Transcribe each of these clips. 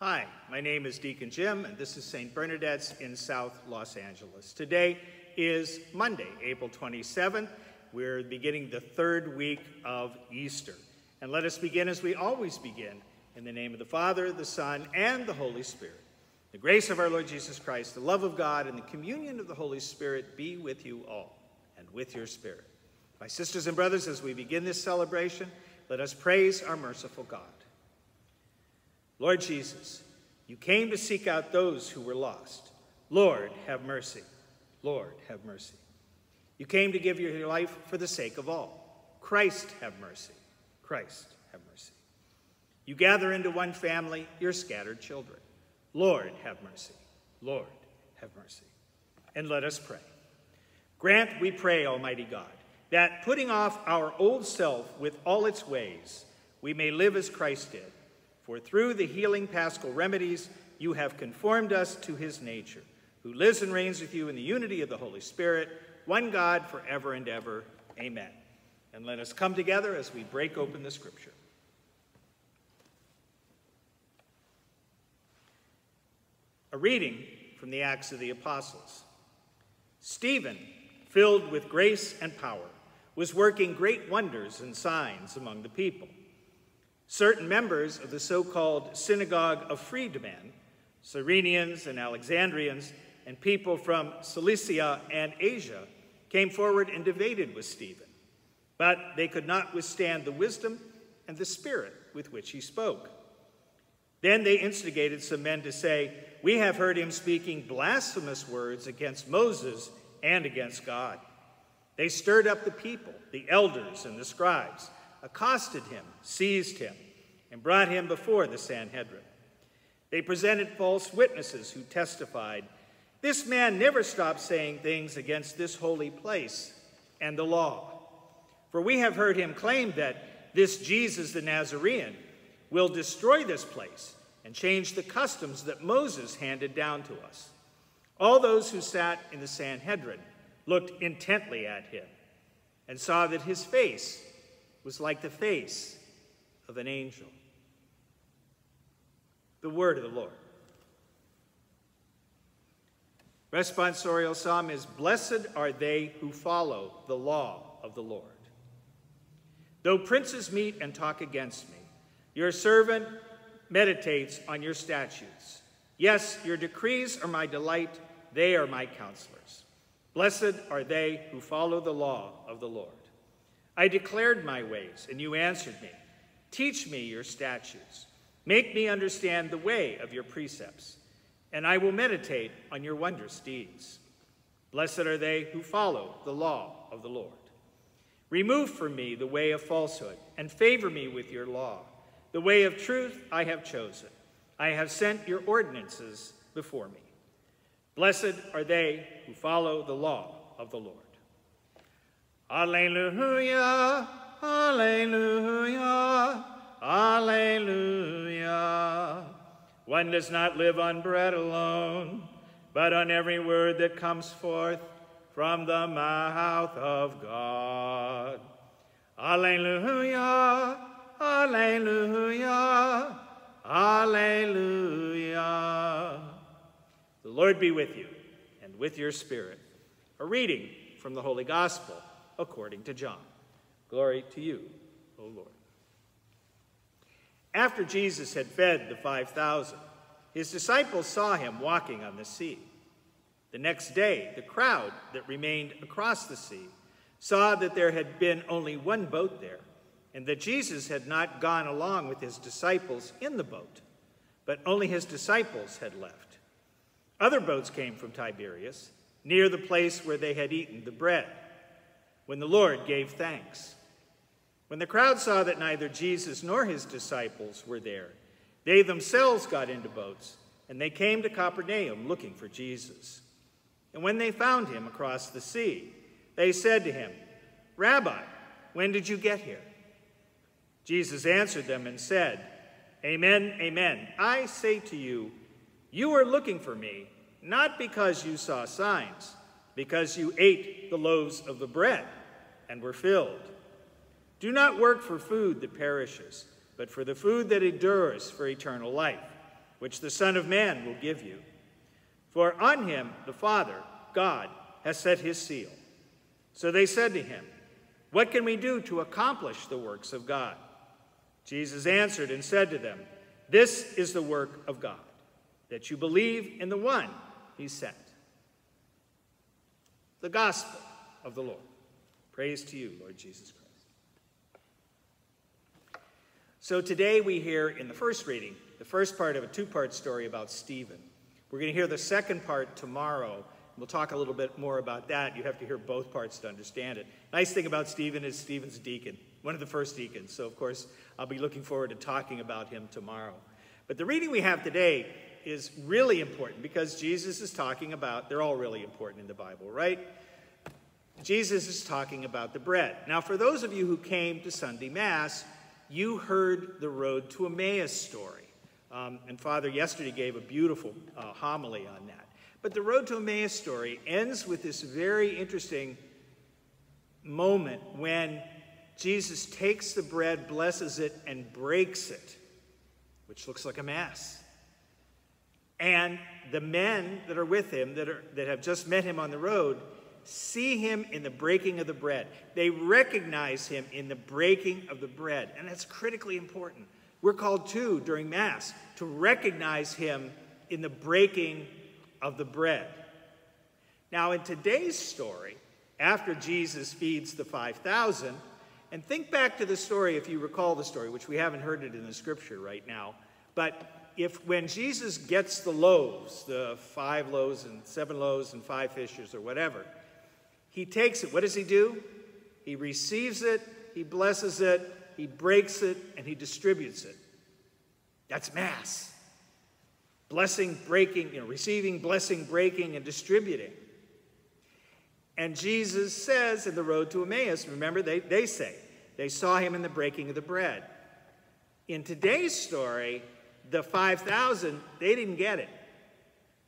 Hi, my name is Deacon Jim, and this is St. Bernadette's in South Los Angeles. Today is Monday, April 27th. We're beginning the third week of Easter. And let us begin as we always begin in the name of the Father, the Son, and the Holy Spirit. The grace of our Lord Jesus Christ, the love of God, and the communion of the Holy Spirit be with you all and with your spirit. My sisters and brothers, as we begin this celebration, let us praise our merciful God. Lord Jesus, you came to seek out those who were lost. Lord, have mercy. Lord, have mercy. You came to give your life for the sake of all. Christ, have mercy. Christ, have mercy. You gather into one family your scattered children. Lord, have mercy. Lord, have mercy. And let us pray. Grant, we pray, Almighty God, that putting off our old self with all its ways, we may live as Christ did for through the healing paschal remedies, you have conformed us to his nature, who lives and reigns with you in the unity of the Holy Spirit, one God forever and ever. Amen. And let us come together as we break open the scripture. A reading from the Acts of the Apostles. Stephen, filled with grace and power, was working great wonders and signs among the people. Certain members of the so-called Synagogue of Freedmen, Cyrenians and Alexandrians, and people from Cilicia and Asia came forward and debated with Stephen. But they could not withstand the wisdom and the spirit with which he spoke. Then they instigated some men to say, We have heard him speaking blasphemous words against Moses and against God. They stirred up the people, the elders and the scribes, accosted him, seized him, and brought him before the Sanhedrin. They presented false witnesses who testified, This man never stopped saying things against this holy place and the law. For we have heard him claim that this Jesus the Nazarene will destroy this place and change the customs that Moses handed down to us. All those who sat in the Sanhedrin looked intently at him and saw that his face was like the face of an angel. The word of the Lord. Responsorial psalm is Blessed are they who follow the law of the Lord. Though princes meet and talk against me, your servant meditates on your statutes. Yes, your decrees are my delight, they are my counselors. Blessed are they who follow the law of the Lord. I declared my ways, and you answered me. Teach me your statutes. Make me understand the way of your precepts, and I will meditate on your wondrous deeds. Blessed are they who follow the law of the Lord. Remove from me the way of falsehood, and favor me with your law. The way of truth I have chosen. I have sent your ordinances before me. Blessed are they who follow the law of the Lord. Alleluia, alleluia, alleluia. One does not live on bread alone, but on every word that comes forth from the mouth of God. Alleluia, alleluia, alleluia. The Lord be with you and with your spirit. A reading from the Holy Gospel according to John. Glory to you, O Lord. After Jesus had fed the 5,000, his disciples saw him walking on the sea. The next day, the crowd that remained across the sea saw that there had been only one boat there, and that Jesus had not gone along with his disciples in the boat, but only his disciples had left. Other boats came from Tiberias, near the place where they had eaten the bread, when the Lord gave thanks. When the crowd saw that neither Jesus nor his disciples were there, they themselves got into boats, and they came to Capernaum looking for Jesus. And when they found him across the sea, they said to him, Rabbi, when did you get here? Jesus answered them and said, Amen, amen. I say to you, you are looking for me, not because you saw signs, because you ate the loaves of the bread and were filled. Do not work for food that perishes, but for the food that endures for eternal life, which the Son of Man will give you. For on him the Father, God, has set his seal. So they said to him, What can we do to accomplish the works of God? Jesus answered and said to them, This is the work of God, that you believe in the one he sent. The gospel of the Lord. Praise to you, Lord Jesus Christ. So today we hear in the first reading the first part of a two part story about Stephen. We're going to hear the second part tomorrow. We'll talk a little bit more about that. You have to hear both parts to understand it. Nice thing about Stephen is Stephen's deacon, one of the first deacons. So, of course, I'll be looking forward to talking about him tomorrow. But the reading we have today is really important because Jesus is talking about, they're all really important in the Bible, right? Jesus is talking about the bread. Now, for those of you who came to Sunday Mass, you heard the Road to Emmaus story. Um, and Father yesterday gave a beautiful uh, homily on that. But the Road to Emmaus story ends with this very interesting moment when Jesus takes the bread, blesses it, and breaks it, which looks like a mass. And the men that are with him, that, are, that have just met him on the road, see him in the breaking of the bread. They recognize him in the breaking of the bread. And that's critically important. We're called too during Mass to recognize him in the breaking of the bread. Now, in today's story, after Jesus feeds the 5,000, and think back to the story if you recall the story, which we haven't heard it in the scripture right now, but if when Jesus gets the loaves, the five loaves and seven loaves and five fishes or whatever, he takes it. What does he do? He receives it, he blesses it, he breaks it, and he distributes it. That's Mass. Blessing, breaking, you know, receiving, blessing, breaking, and distributing. And Jesus says in the road to Emmaus, remember, they, they say, they saw him in the breaking of the bread. In today's story, the 5,000, they didn't get it.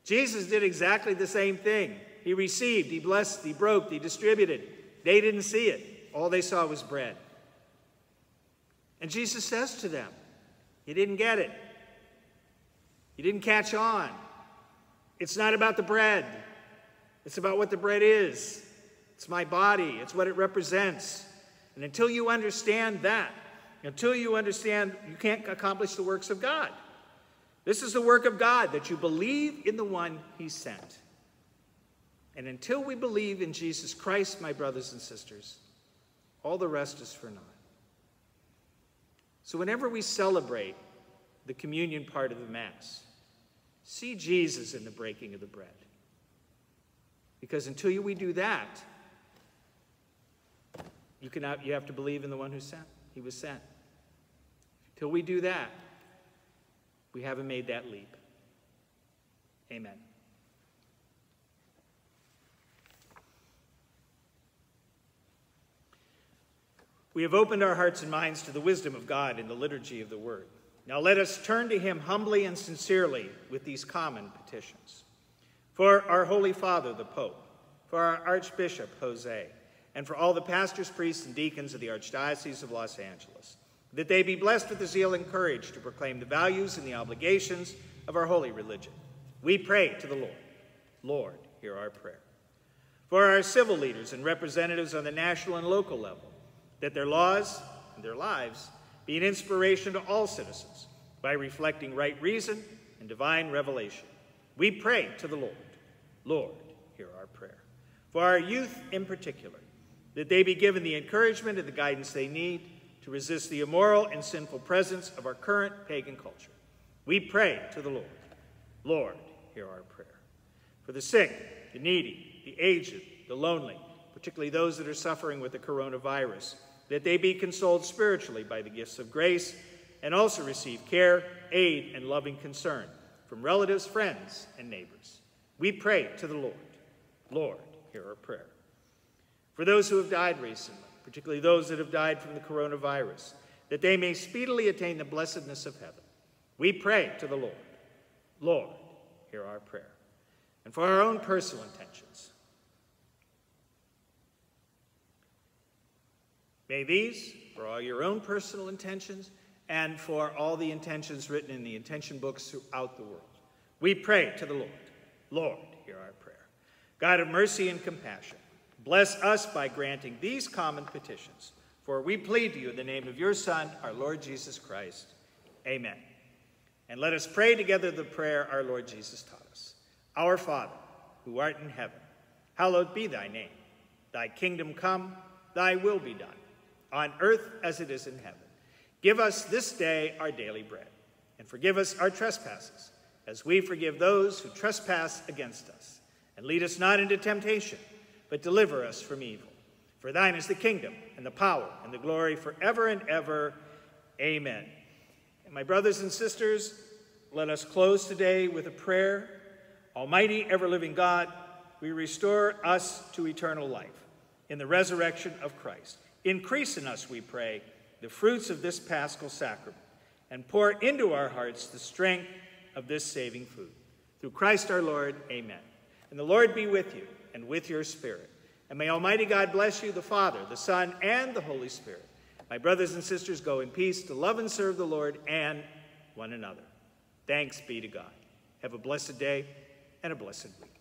Jesus did exactly the same thing. He received, he blessed, he broke, he distributed. They didn't see it. All they saw was bread. And Jesus says to them, You didn't get it. You didn't catch on. It's not about the bread, it's about what the bread is. It's my body, it's what it represents. And until you understand that, until you understand, you can't accomplish the works of God. This is the work of God, that you believe in the one he sent. And until we believe in Jesus Christ, my brothers and sisters, all the rest is for naught. So, whenever we celebrate the communion part of the Mass, see Jesus in the breaking of the bread. Because until we do that, you, cannot, you have to believe in the one who sent. He was sent. Till we do that, we haven't made that leap. Amen. We have opened our hearts and minds to the wisdom of God in the liturgy of the Word. Now let us turn to Him humbly and sincerely with these common petitions. For our Holy Father, the Pope, for our Archbishop, Jose, and for all the pastors, priests, and deacons of the Archdiocese of Los Angeles, that they be blessed with the zeal and courage to proclaim the values and the obligations of our holy religion. We pray to the Lord. Lord, hear our prayer. For our civil leaders and representatives on the national and local level, that their laws and their lives be an inspiration to all citizens by reflecting right reason and divine revelation. We pray to the Lord. Lord, hear our prayer. For our youth in particular, that they be given the encouragement and the guidance they need to resist the immoral and sinful presence of our current pagan culture. We pray to the Lord. Lord, hear our prayer. For the sick, the needy, the aged, the lonely, particularly those that are suffering with the coronavirus, that they be consoled spiritually by the gifts of grace and also receive care, aid, and loving concern from relatives, friends, and neighbors. We pray to the Lord. Lord, hear our prayer. For those who have died recently, particularly those that have died from the coronavirus, that they may speedily attain the blessedness of heaven, we pray to the Lord. Lord, hear our prayer. And for our own personal intentions, May these, for all your own personal intentions and for all the intentions written in the intention books throughout the world. We pray to the Lord. Lord, hear our prayer. God of mercy and compassion, bless us by granting these common petitions. For we plead to you in the name of your Son, our Lord Jesus Christ. Amen. And let us pray together the prayer our Lord Jesus taught us. Our Father, who art in heaven, hallowed be thy name. Thy kingdom come, thy will be done, on earth as it is in heaven. Give us this day our daily bread, and forgive us our trespasses, as we forgive those who trespass against us. And lead us not into temptation, but deliver us from evil. For thine is the kingdom, and the power, and the glory forever and ever. Amen. And my brothers and sisters, let us close today with a prayer. Almighty, ever living God, we restore us to eternal life in the resurrection of Christ. Increase in us, we pray the fruits of this paschal sacrament and pour into our hearts the strength of this saving food. Through Christ our Lord, amen. And the Lord be with you and with your spirit. And may Almighty God bless you, the Father, the Son, and the Holy Spirit. My brothers and sisters, go in peace to love and serve the Lord and one another. Thanks be to God. Have a blessed day and a blessed week.